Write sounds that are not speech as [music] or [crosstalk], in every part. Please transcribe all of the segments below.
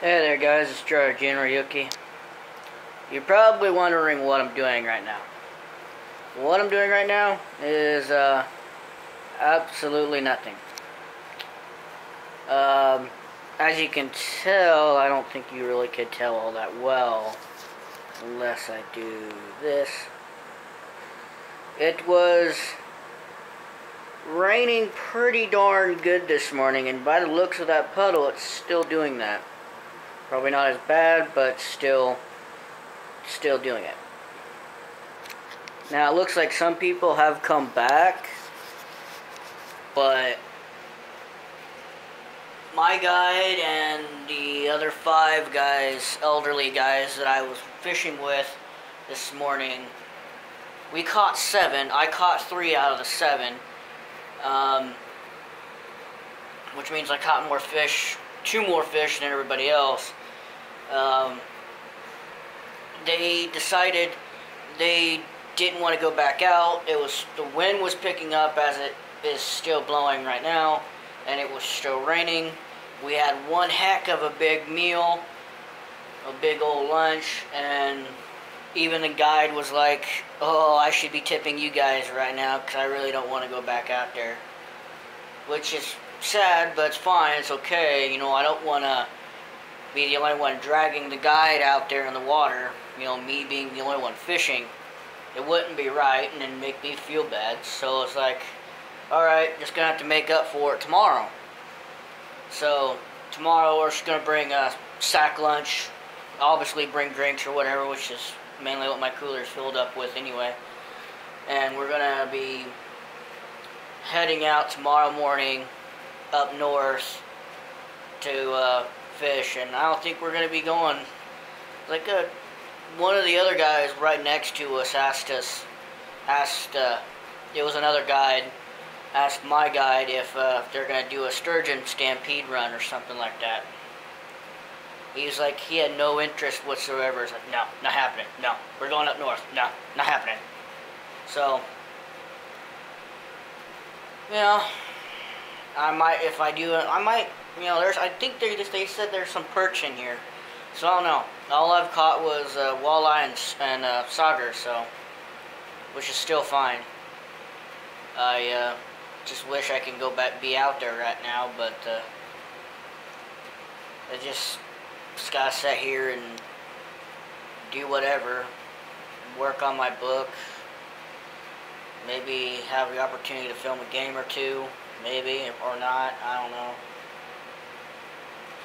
Hey there guys, it's Charjr Ryuki. You're probably wondering what I'm doing right now. What I'm doing right now is uh, absolutely nothing. Um, as you can tell, I don't think you really could tell all that well unless I do this. It was raining pretty darn good this morning, and by the looks of that puddle, it's still doing that. Probably not as bad, but still, still doing it. Now, it looks like some people have come back, but my guide and the other five guys, elderly guys that I was fishing with this morning, we caught seven. I caught three out of the seven, um, which means I caught more fish, two more fish than everybody else um, they decided they didn't want to go back out. It was the wind was picking up as it is still blowing right now, and it was still raining. We had one heck of a big meal, a big old lunch, and even the guide was like, "Oh, I should be tipping you guys right now because I really don't want to go back out there." Which is sad, but it's fine. It's okay. You know, I don't want to be the only one dragging the guide out there in the water, you know, me being the only one fishing, it wouldn't be right and then make me feel bad. So it's like, alright, just gonna have to make up for it tomorrow. So tomorrow we're just gonna bring a sack lunch, obviously bring drinks or whatever, which is mainly what my cooler is filled up with anyway. And we're gonna be heading out tomorrow morning up north to uh, fish, and I don't think we're going to be going. Like a, uh, one of the other guys right next to us asked us, asked, uh, it was another guide, asked my guide if, uh, if they're going to do a sturgeon stampede run or something like that. He's like, he had no interest whatsoever. He's like, no, not happening. No, we're going up north. No, not happening. So, you know, I might, if I do, I might you know, there's, I think they, they said there's some perch in here. So I don't know. All I've caught was uh, walleye and, and uh, sauger, so, which is still fine. I uh, just wish I can go back, be out there right now, but uh, I just, just gotta sit here and do whatever, work on my book, maybe have the opportunity to film a game or two, maybe, or not, I don't know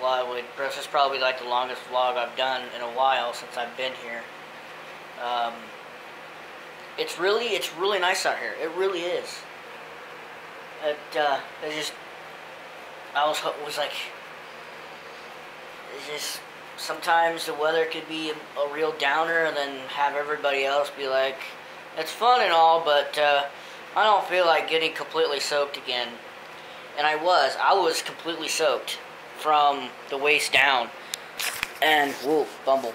plywood. This is probably like the longest vlog I've done in a while since I've been here. Um, it's really, it's really nice out here. It really is. It, uh, it just, I was, was like, it's just, sometimes the weather could be a, a, real downer and then have everybody else be like, it's fun and all, but, uh, I don't feel like getting completely soaked again. And I was. I was completely soaked from the waist down. And, whoa, bumble.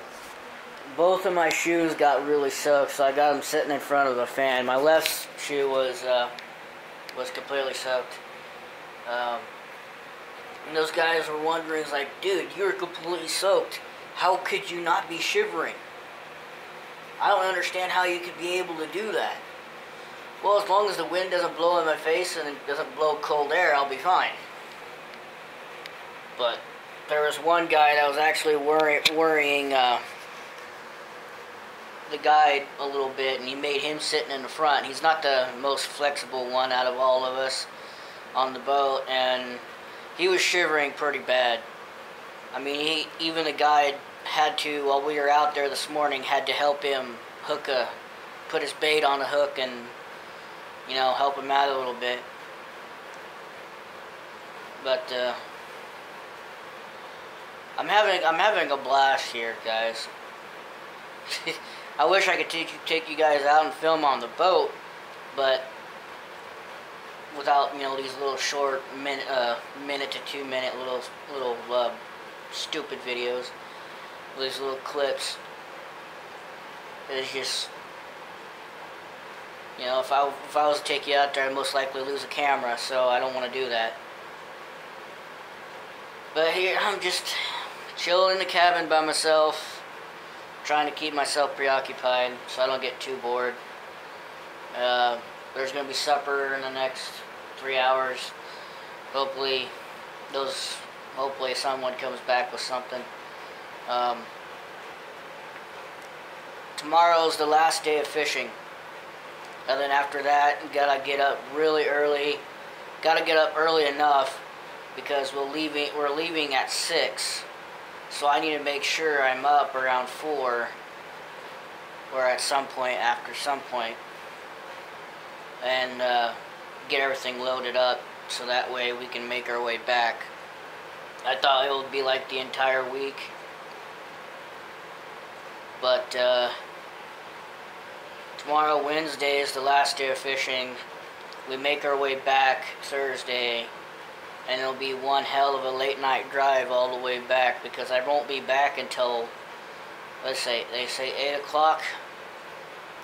Both of my shoes got really soaked, so I got them sitting in front of the fan. My left shoe was, uh, was completely soaked. Um, and those guys were wondering, like, dude, you're completely soaked. How could you not be shivering? I don't understand how you could be able to do that. Well, as long as the wind doesn't blow in my face and it doesn't blow cold air, I'll be fine. But there was one guy that was actually worry, worrying uh, the guide a little bit, and he made him sitting in the front. He's not the most flexible one out of all of us on the boat, and he was shivering pretty bad. I mean, he, even the guide had to, while we were out there this morning, had to help him hook a, put his bait on a hook and, you know, help him out a little bit. But, uh, I'm having I'm having a blast here, guys. [laughs] I wish I could take you take you guys out and film on the boat, but without you know these little short minute uh, minute to two minute little little uh, stupid videos, these little clips. It's just you know if I if I was to take you out there, I'd most likely lose a camera, so I don't want to do that. But here I'm just chilling in the cabin by myself, trying to keep myself preoccupied so I don't get too bored. Uh, there's going to be supper in the next three hours. Hopefully, those. Hopefully, someone comes back with something. Um, tomorrow's the last day of fishing. And then after that, gotta get up really early. Gotta get up early enough because we're leaving. We're leaving at six, so I need to make sure I'm up around four, or at some point after some point, and uh, get everything loaded up so that way we can make our way back. I thought it would be like the entire week, but. Uh, Tomorrow, Wednesday, is the last day of fishing. We make our way back Thursday, and it'll be one hell of a late night drive all the way back because I won't be back until, let's say, they say 8 o'clock.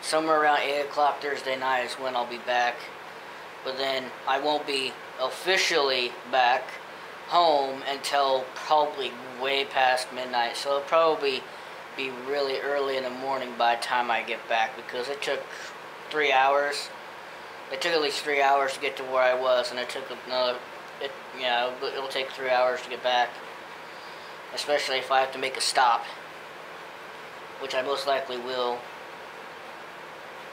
Somewhere around 8 o'clock Thursday night is when I'll be back. But then I won't be officially back home until probably way past midnight. So it'll probably be really early in the morning by the time I get back because it took three hours. It took at least three hours to get to where I was, and it took another. It yeah, it'll take three hours to get back, especially if I have to make a stop, which I most likely will.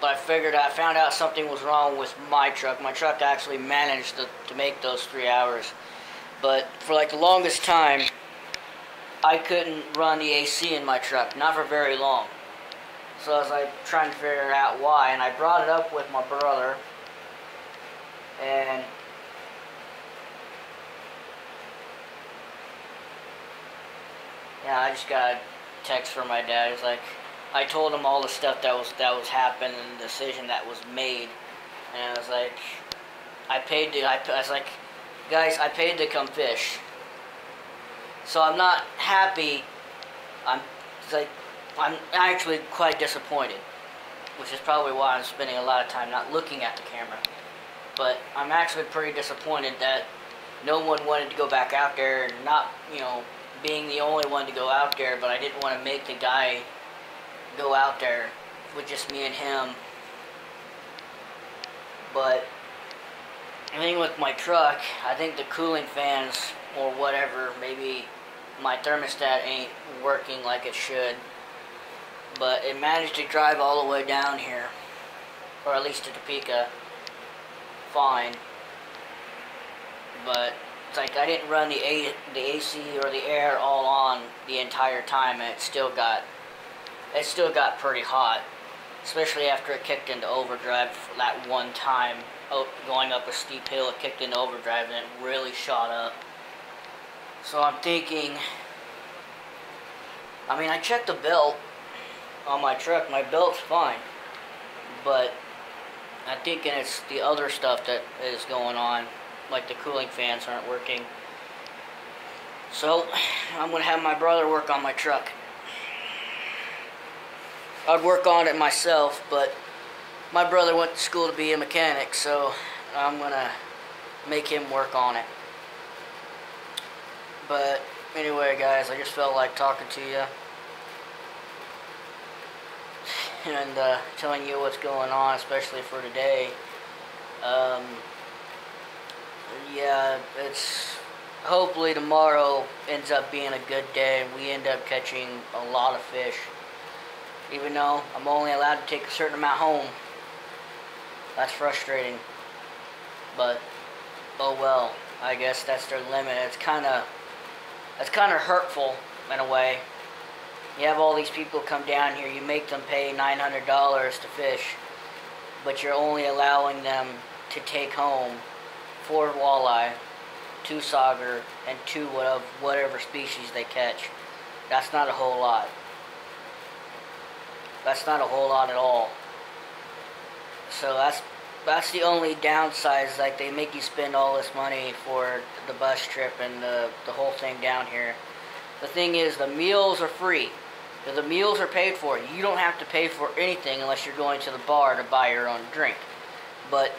But I figured I found out something was wrong with my truck. My truck actually managed to, to make those three hours, but for like the longest time. I couldn't run the AC in my truck, not for very long. So I was like trying to figure out why, and I brought it up with my brother, and yeah, I just got a text from my dad. He's like, I told him all the stuff that was that was happening the decision that was made, and I was like, I paid to. I, I was like, guys, I paid to come fish. So I'm not happy. I'm like I'm actually quite disappointed, which is probably why I'm spending a lot of time not looking at the camera. But I'm actually pretty disappointed that no one wanted to go back out there and not, you know, being the only one to go out there, but I didn't want to make the guy go out there with just me and him. But I think with my truck, I think the cooling fans or whatever, maybe my thermostat ain't working like it should. But it managed to drive all the way down here, or at least to Topeka, fine. But it's like I didn't run the A, the AC or the air all on the entire time, and it still got it still got pretty hot, especially after it kicked into overdrive that one time. Oh, going up a steep hill, it kicked into overdrive and it really shot up. So I'm thinking, I mean, I checked the belt on my truck. My belt's fine. But I'm thinking it's the other stuff that is going on. Like the cooling fans aren't working. So, [sighs] I'm going to have my brother work on my truck. I'd work on it myself, but my brother went to school to be a mechanic, so I'm going to make him work on it. But anyway, guys, I just felt like talking to you [sighs] and uh, telling you what's going on, especially for today. Um, yeah, it's hopefully tomorrow ends up being a good day and we end up catching a lot of fish. Even though I'm only allowed to take a certain amount home. That's frustrating. But, oh well. I guess that's their limit. It's kind of it's kind of hurtful in a way. You have all these people come down here, you make them pay $900 to fish, but you're only allowing them to take home four walleye, two sauger, and two of whatever species they catch. That's not a whole lot. That's not a whole lot at all. So that's that's the only downside is like they make you spend all this money for the bus trip and the, the whole thing down here. The thing is the meals are free. The meals are paid for, you don't have to pay for anything unless you're going to the bar to buy your own drink. But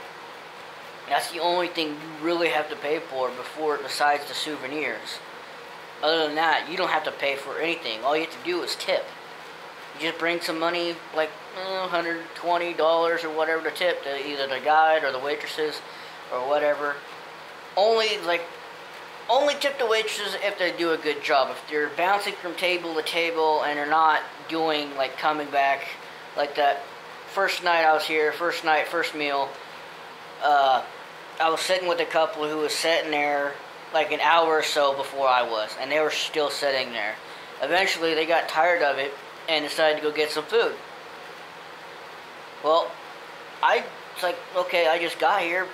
that's the only thing you really have to pay for before besides the souvenirs. Other than that, you don't have to pay for anything. All you have to do is tip. You just bring some money, like eh, $120 or whatever to tip to either the guide or the waitresses or whatever. Only like only tip the waitresses if they do a good job. If they're bouncing from table to table and they're not doing like coming back like that first night I was here, first night, first meal, uh, I was sitting with a couple who was sitting there like an hour or so before I was, and they were still sitting there. Eventually, they got tired of it and decided to go get some food. Well, I was like, okay, I just got here,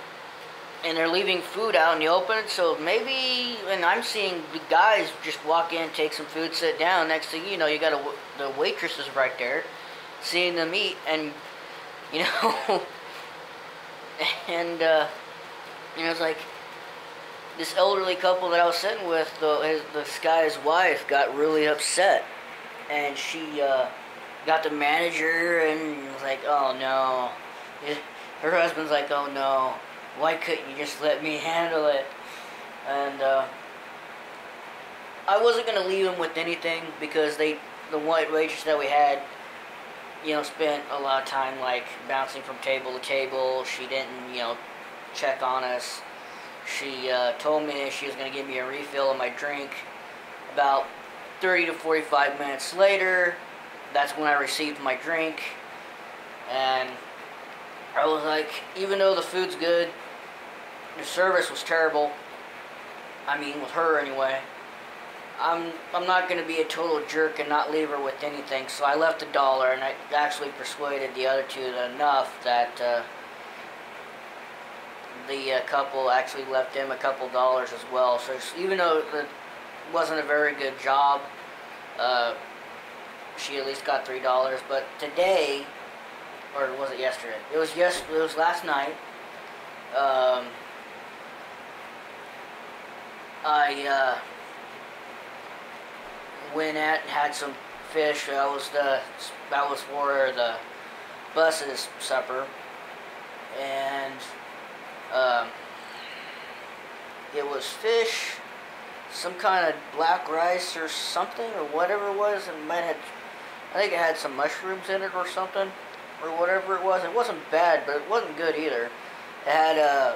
and they're leaving food out in the open, so maybe, and I'm seeing the guys just walk in, take some food, sit down. Next thing you know, you got a, the waitresses right there, seeing them eat, and you know, [laughs] and uh, you know, it's like this elderly couple that I was sitting with, the his, this guy's wife got really upset, and she uh, got the manager and was like, "Oh no," her husband's like, "Oh no, why couldn't you just let me handle it?" And uh, I wasn't gonna leave him with anything because they, the white waitress that we had, you know, spent a lot of time like bouncing from table to table. She didn't, you know, check on us she uh, told me she was going to give me a refill of my drink. About 30 to 45 minutes later, that's when I received my drink. And I was like, even though the food's good, the service was terrible. I mean, with her anyway. I'm I'm not going to be a total jerk and not leave her with anything. So I left a dollar, and I actually persuaded the other two enough that. Uh, the uh, couple actually left him a couple dollars as well. So even though it wasn't a very good job, uh, she at least got three dollars. But today, or was it yesterday? It was yes. It was last night. Um, I uh, went at and had some fish. That was the that was for the bus's supper, and um, it was fish, some kind of black rice or something or whatever it was, and might have, I think it had some mushrooms in it or something, or whatever it was. It wasn't bad, but it wasn't good either. It had uh,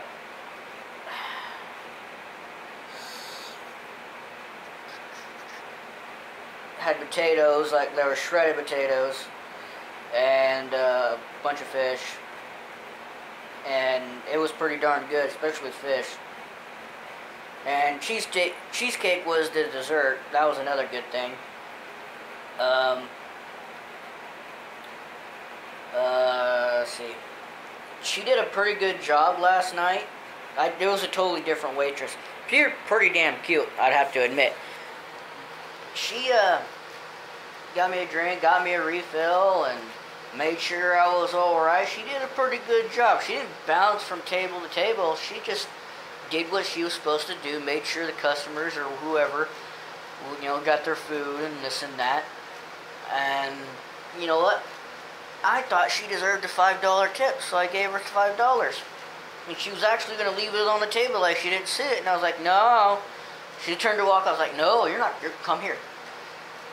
had potatoes, like there were shredded potatoes, and uh, a bunch of fish and it was pretty darn good, especially fish. And cheesecake, cheesecake was the dessert. That was another good thing. Um, uh, see. She did a pretty good job last night. I, it was a totally different waitress. She pretty damn cute, I'd have to admit. She uh, got me a drink, got me a refill, and made sure I was alright. She did a pretty good job. She didn't bounce from table to table. She just did what she was supposed to do, made sure the customers or whoever, you know, got their food and this and that. And you know what? I thought she deserved a $5 tip, so I gave her $5. And she was actually going to leave it on the table like she didn't see it. And I was like, no. She turned to walk. I was like, no, you're not. You're, come here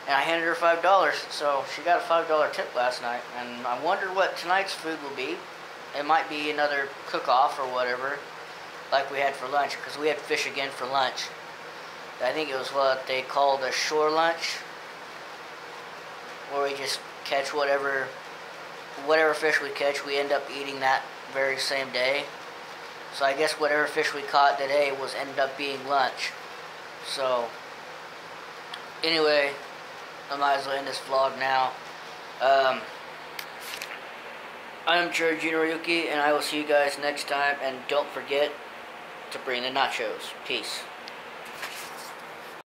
and I handed her five dollars. So she got a five dollar tip last night, and I wonder what tonight's food will be. It might be another cook-off or whatever, like we had for lunch, because we had fish again for lunch. I think it was what they called a shore lunch, where we just catch whatever, whatever fish we catch, we end up eating that very same day. So I guess whatever fish we caught today was ended up being lunch. So anyway, I might as well end this vlog now. Um, I'm Charjr Ryuki, and I will see you guys next time. And don't forget to bring the nachos. Peace.